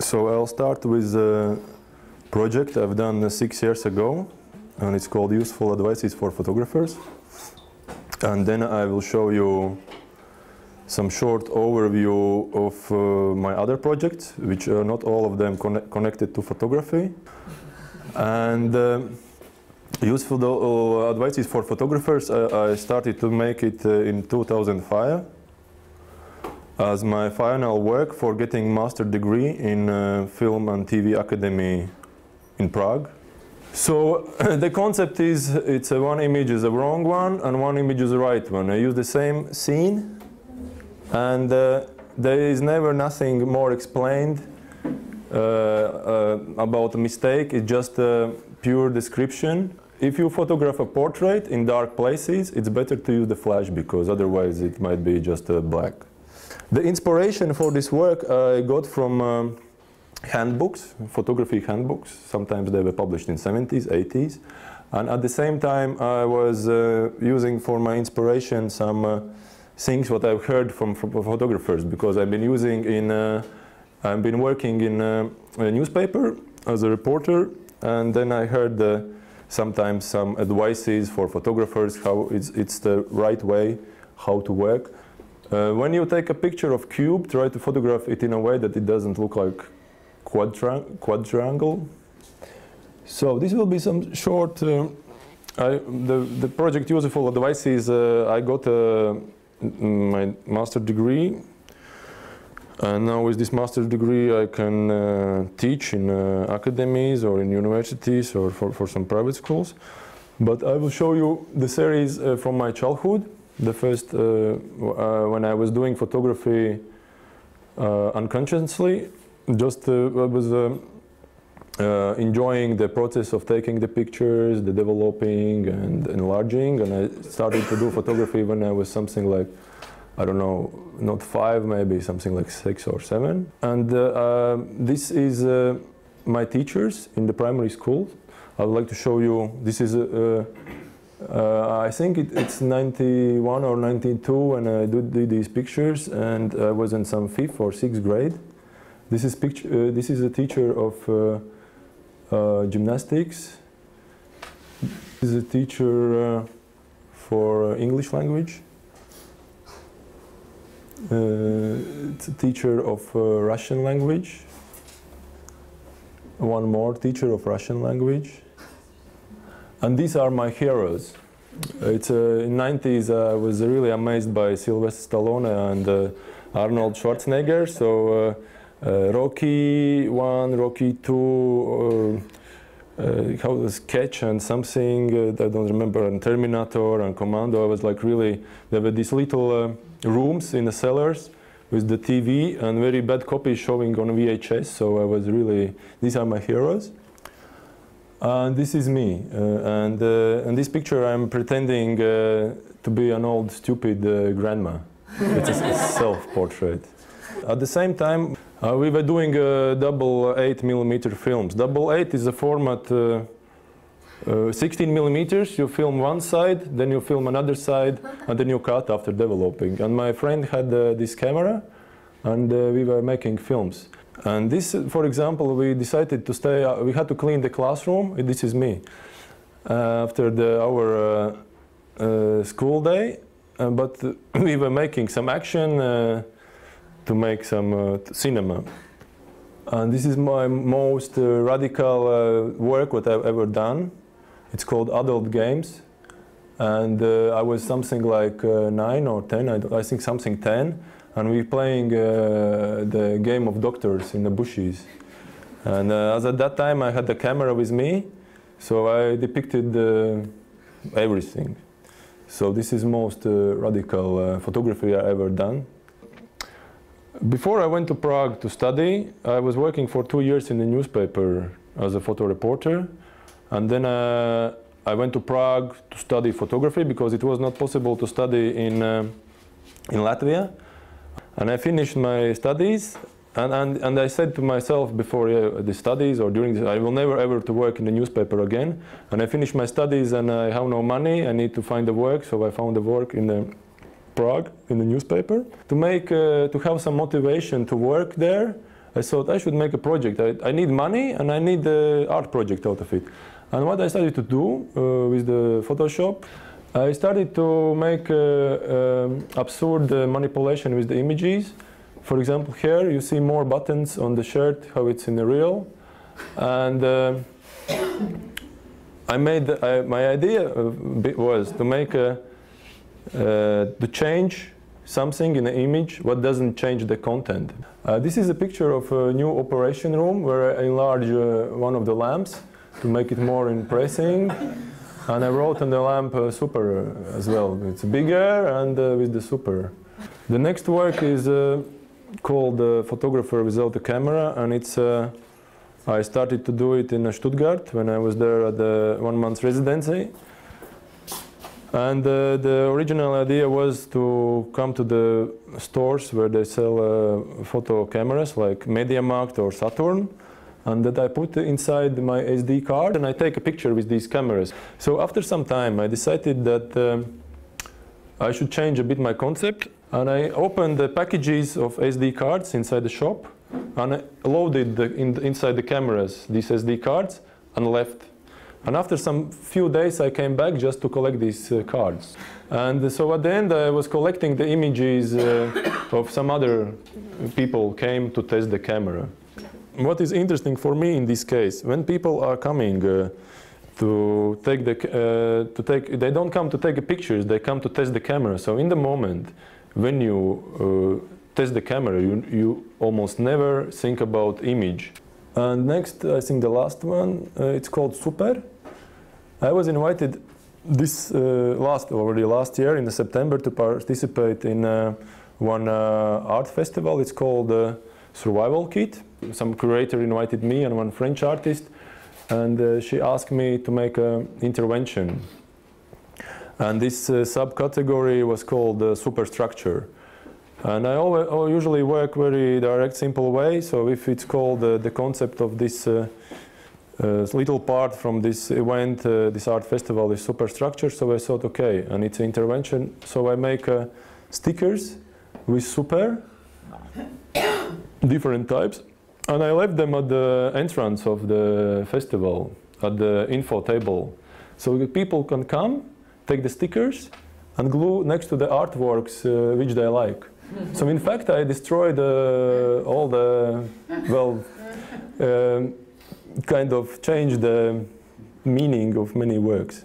So I'll start with a project I've done six years ago, and it's called Useful Advices for Photographers. And then I will show you some short overview of uh, my other projects, which are not all of them conne connected to photography. And uh, useful uh, advices for photographers, uh, I started to make it uh, in 2005 as my final work for getting master degree in uh, Film and TV Academy in Prague. So the concept is it's a one image is a wrong one and one image is a right one. I use the same scene and uh, there is never nothing more explained uh, uh, about a mistake. It's just a pure description. If you photograph a portrait in dark places, it's better to use the flash because otherwise it might be just a black. The inspiration for this work I got from um, handbooks, photography handbooks. Sometimes they were published in 70s, 80s. And at the same time, I was uh, using for my inspiration some uh, things what I've heard from, from, photographers because I've been using in, uh, I've been working in uh, a newspaper as a reporter, and then I heard uh, sometimes some advices for photographers how it's, it's the right way how to work. Uh, when you take a picture of cube, try to photograph it in a way that it doesn't look like quadrangle. So this will be some short, uh, I, the, the project useful advices, uh, I got uh, my master degree and now with this master degree I can uh, teach in uh, academies or in universities or for, for some private schools. But I will show you the series from my childhood the first, uh, uh, when I was doing photography uh, unconsciously, just I was enjoying the process of taking the pictures, the developing and enlarging, and I started to do photography when I was something like I don't know, not five, maybe something like six or seven. And uh, uh, this is uh, my teachers in the primary school. I would like to show you, this is uh, I think it, it's 91 or 92 when I did, these pictures and I was in some fifth or sixth grade. This is, picture, uh, this is a teacher of uh, uh gymnastics. This is a teacher uh, for uh, English language. it's a teacher of Russian language. One more teacher of Russian language. And these are my heroes. It's uh, in 90s uh, I was really amazed by Sylvester Stallone and uh, Arnold Schwarzenegger. So uh, uh, Rocky one, Rocky two, uh, how was Sketch and something I don't remember, and Terminator and Commando. I was like really there were these little rooms in the cellars with the TV and very bad copies showing on VHS. So I was really these are my heroes. Uh, this is me, uh, and uh, in this picture I'm pretending uh, to be an old stupid uh, grandma. it's a, self-portrait. At the same time, uh, we were doing double 8 millimeter films. Double 8 is a format 16 millimeters, you film one side, then you film another side, and then you cut after developing. And my friend had this camera, and we were making films. And this, for example, we decided to stay, uh, we had to clean the classroom, this is me, uh, after the, our uh, uh school day, uh, but we were making some action uh, to make some cinema. And this is my most radical work what I've ever done. It's called Adult Games. And I was something like 9 or 10, I, I think something 10 and we playing uh, the game of doctors in the bushes. And uh, as at that time I had the camera with me, so I depicted uh, everything. So this is most radical photography I ever done. Before I went to Prague to study, I was working for two years in the newspaper as a photo reporter. And then uh, I went to Prague to study photography because it was not possible to study in, uh, in Latvia. And I finished my studies and, and, and I said to myself before uh, the studies or during this, I will never ever to work in the newspaper again. And I finished my studies and I have no money. I need to find a work. So I found a work in the Prague in the newspaper. To make, uh, to have some motivation to work there, I thought I should make a project. I, I need money and I need the art project out of it. And what I started to do uh, with the Photoshop, I started to make uh, um, absurd uh, manipulation with the images. For example, here you see more buttons on the shirt, how it's in the real. And uh, I made the, my idea was to make a, to change something in the image what doesn't change the content. Uh, this is a picture of a new operation room where I enlarge uh, one of the lamps to make it more impressive. And I wrote on the lamp uh, super as well. It's bigger and uh, with the super. The next work is uh, called uh, Photographer Without a Camera and it's I started to do it in Stuttgart when I was there at the one month residency. And uh, the original idea was to come to the stores where they sell uh, photo cameras like MediaMarkt or Saturn and that I put inside my SD card and I take a picture with these cameras. So after some time I decided that um, I should change a bit my concept and I opened the packages of SD cards inside the shop and I loaded the, in, inside the cameras these SD cards and left. And after some few days I came back just to collect these uh, cards. And so at the end I was collecting the images uh, of some other people came to test the camera. What is interesting for me in this case, when people are coming uh, to take the, uh, to take, they don't come to take pictures, they come to test the camera. So in the moment when you uh, test the camera, you, you almost never think about image. And next, I think the last one, uh, it's called Super. I was invited this uh, last, already last year in September to participate in uh, one art festival. It's called Survival Kit. Some curator invited me and one French artist and uh, she asked me to make an intervention. And this subcategory was called superstructure. And I, always, usually work very direct, simple way. So if it's called uh, the concept of this uh, uh, little part from this event, uh, this art festival is superstructure, so I thought, okay, and it's an intervention. So I make uh, stickers with super, different types, and I left them at the entrance of the festival, at the info table. So people can come, take the stickers, and glue next to the artworks uh, which they like so in fact, I destroyed uh, all the, well, uh, kind of changed the meaning of many works.